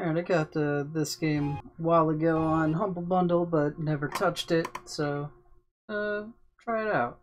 Alright, I got uh, this game a while ago on Humble Bundle, but never touched it, so uh, try it out.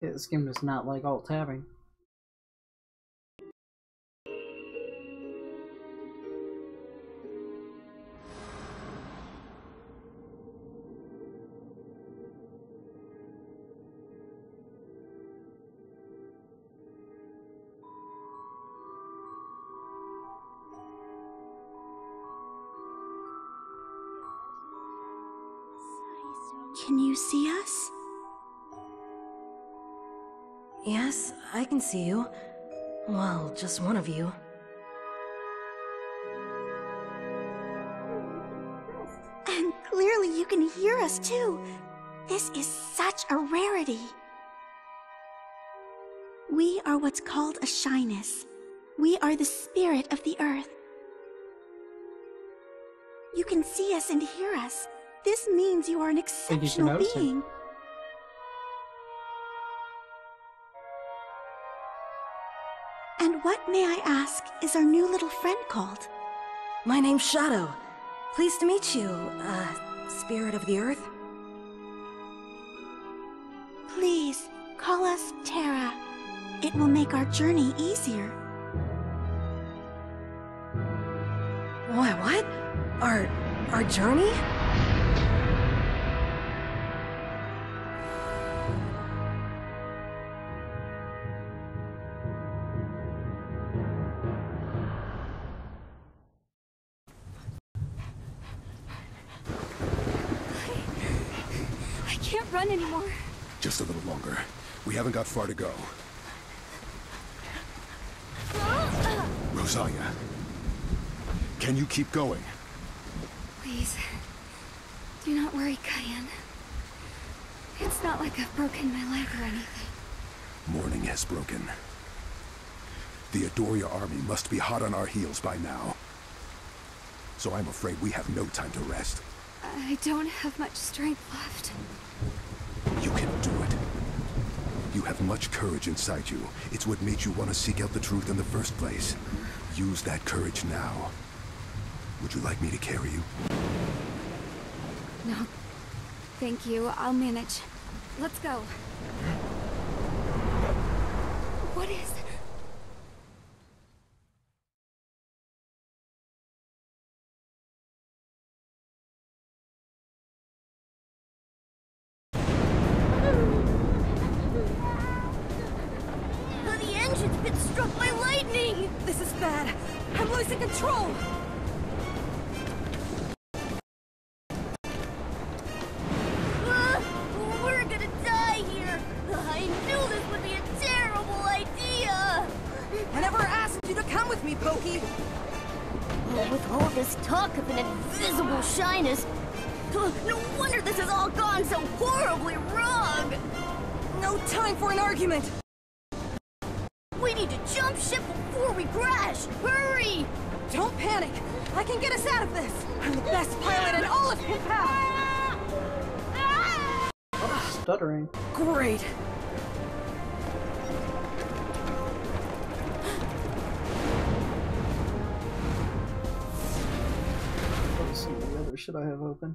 Yeah, this game does not like alt tabbing. See you. Well, just one of you. And clearly you can hear us too. This is such a rarity. We are what's called a Shiness. We are the spirit of the earth. You can see us and hear us. This means you are an you can exceptional notice it. What, may I ask, is our new little friend called? My name's Shadow. Pleased to meet you, uh, Spirit of the Earth. Please, call us Terra. It will make our journey easier. What, what? Our, our journey? Got far to go. Rosalya. Can you keep going? Please, do not worry, Kayenne. It's not like I've broken my leg or anything. Morning has broken. The Adoria army must be hot on our heels by now. So I'm afraid we have no time to rest. I don't have much strength left. You can do it. You have much courage inside you. It's what made you want to seek out the truth in the first place. Use that courage now. Would you like me to carry you? No, thank you. I'll manage. Let's go. What is... struck by lightning! This is bad. I'm losing control. Great. Let's see, what other should I have open?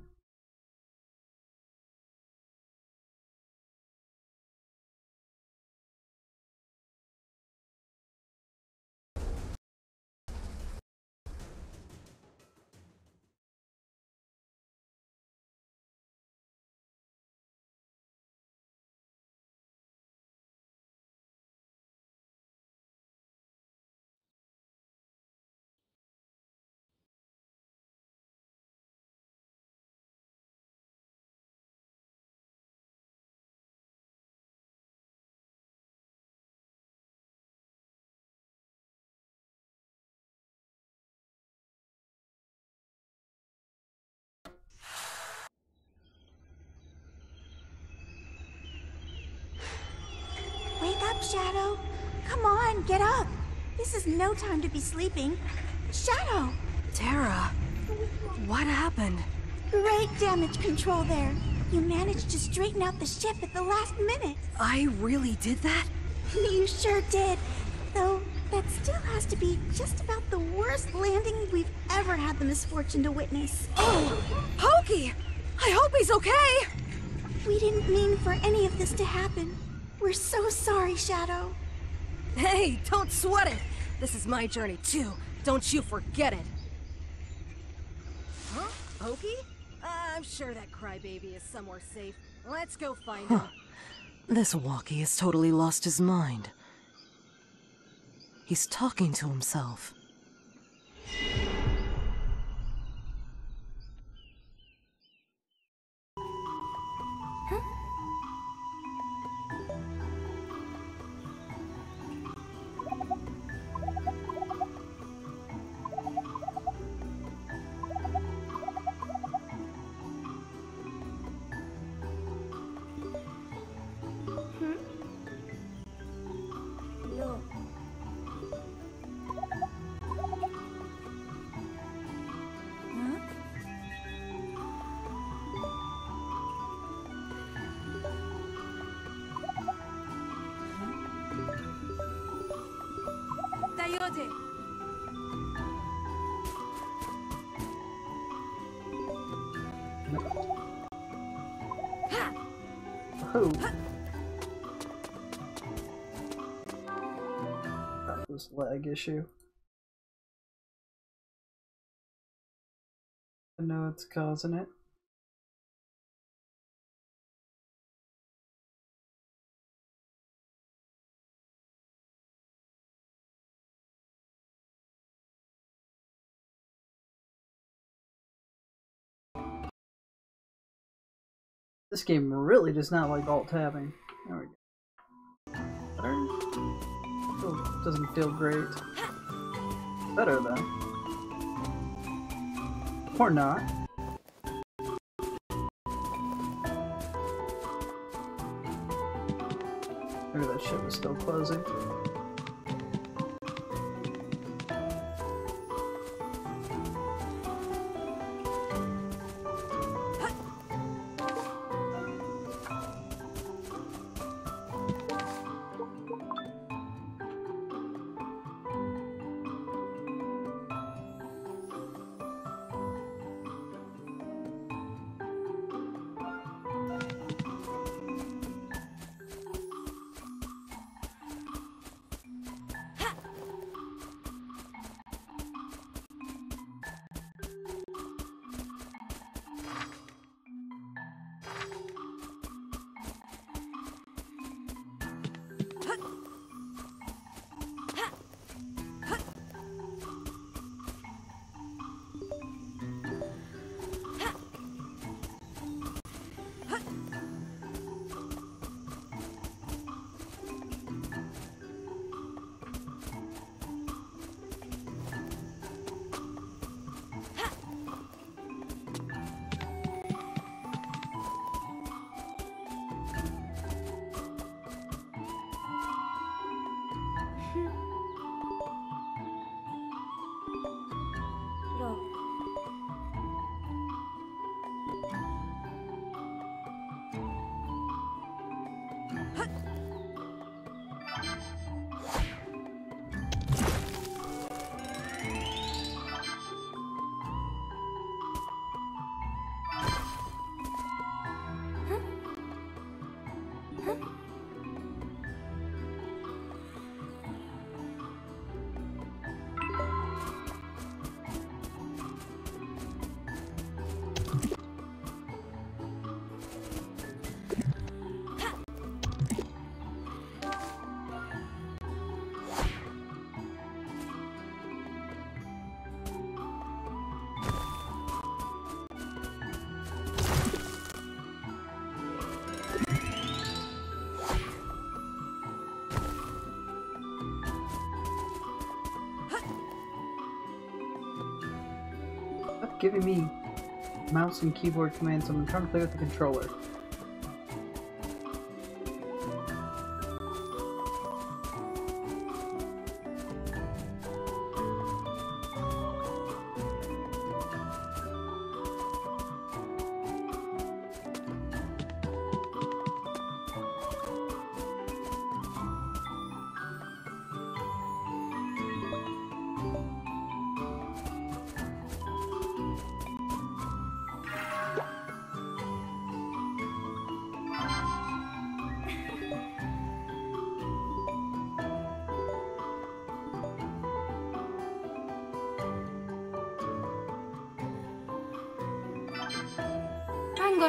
Shadow. Come on, get up. This is no time to be sleeping. Shadow! Terra, what happened? Great damage control there. You managed to straighten out the ship at the last minute. I really did that? You sure did. Though, that still has to be just about the worst landing we've ever had the misfortune to witness. Oh, Poky! I hope he's okay! We didn't mean for any of this to happen. We're so sorry, Shadow. Hey, don't sweat it! This is my journey too. Don't you forget it. Huh? Poky? Uh, I'm sure that crybaby is somewhere safe. Let's go find him. This walkie has totally lost his mind. He's talking to himself. Oh. That was lag issue. I know it's causing it. This game really does not like alt tabbing. There we go. Better? Still doesn't feel great. Better though. Or not. Maybe that ship is still closing. Giving me mouse and keyboard commands. I'm trying to play with the controller.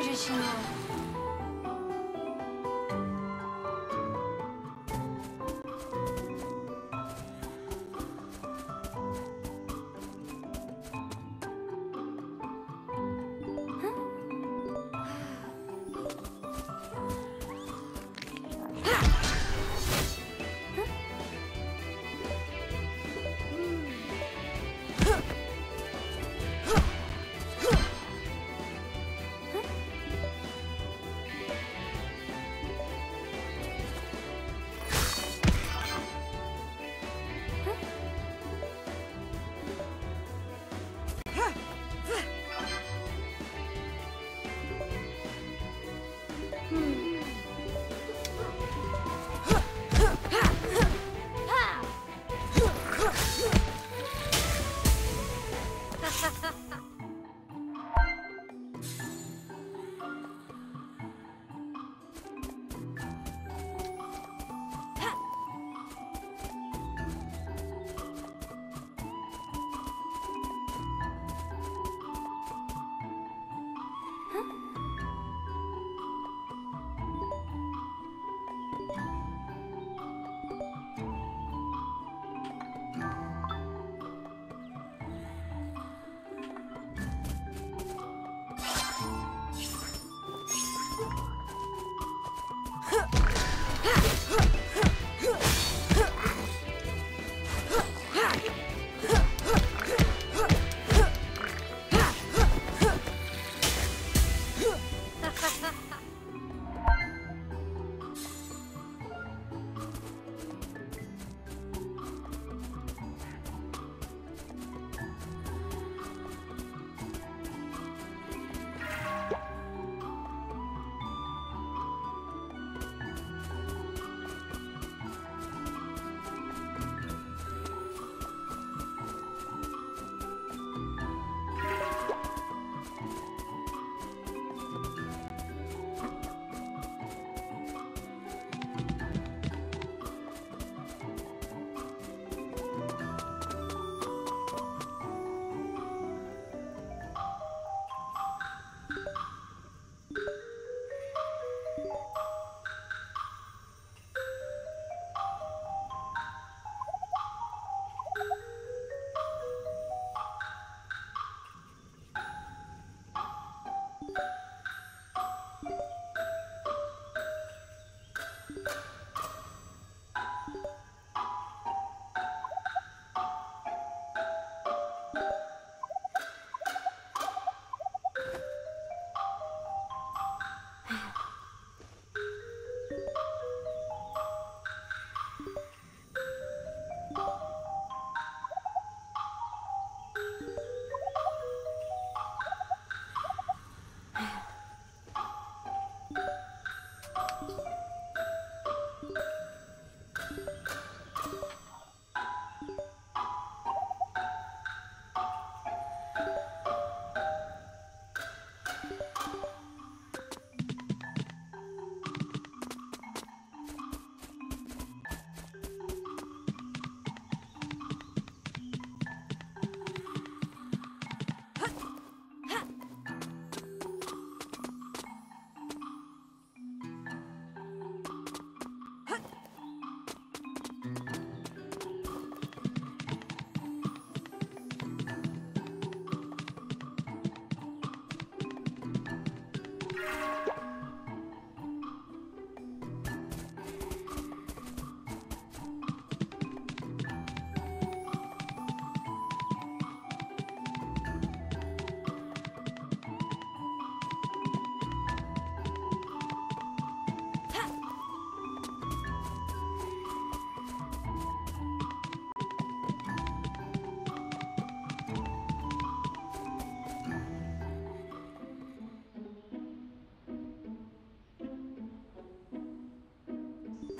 这是新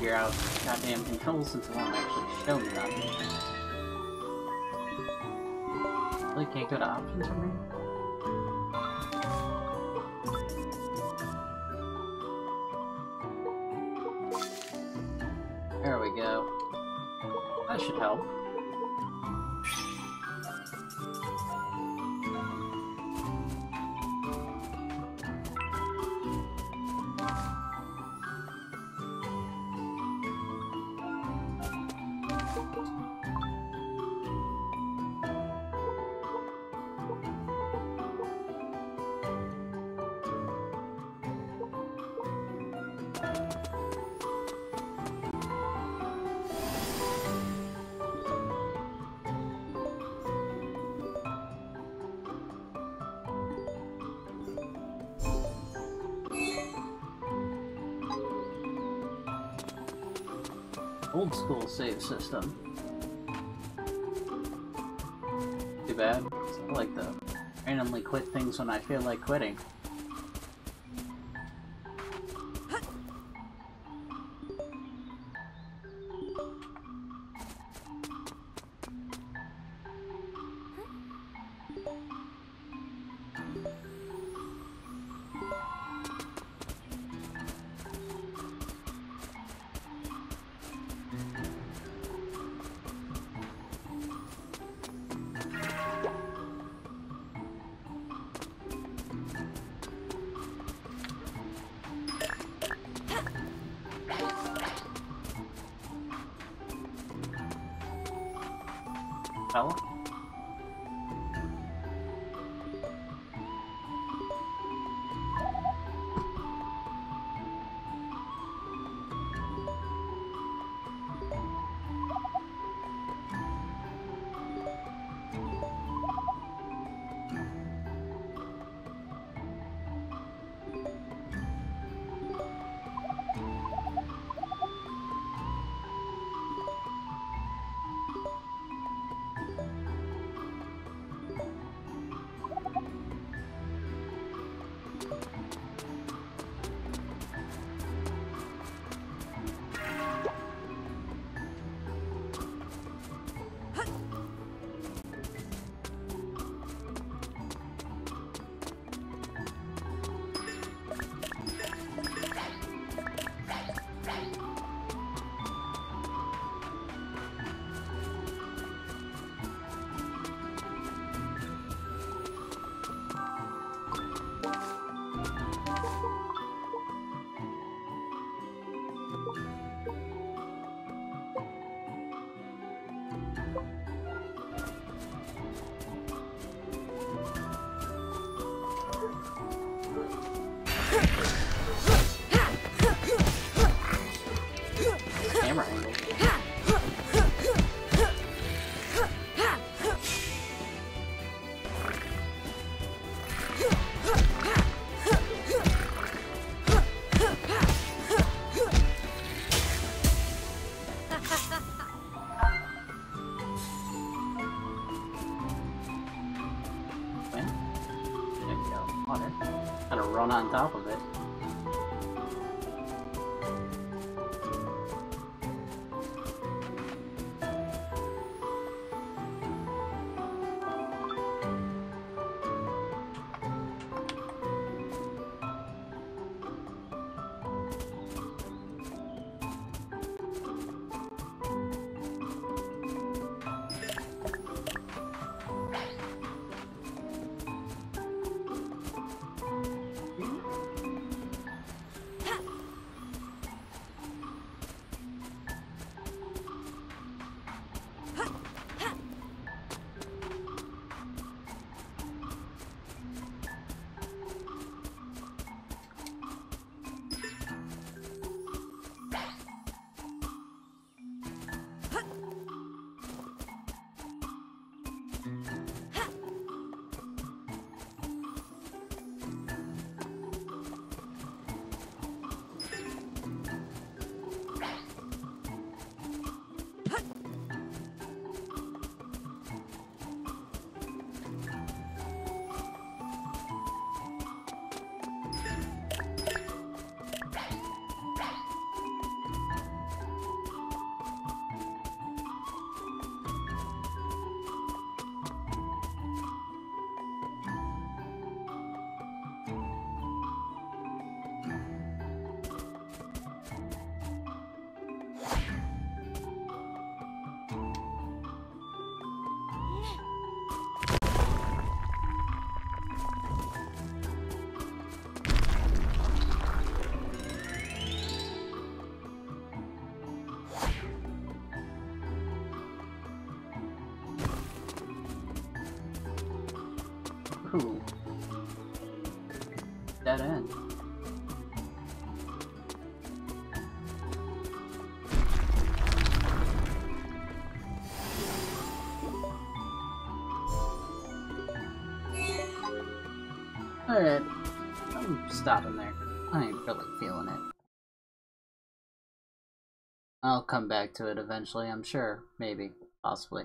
Figure out goddamn controls since it won't actually show me nothing. Really can't go to options for me? you Old school save system. Too bad. I like to randomly quit things when I feel like quitting. Ooh. Dead end. Alright. I'm stopping there. I ain't really feeling it. I'll come back to it eventually, I'm sure. Maybe. Possibly.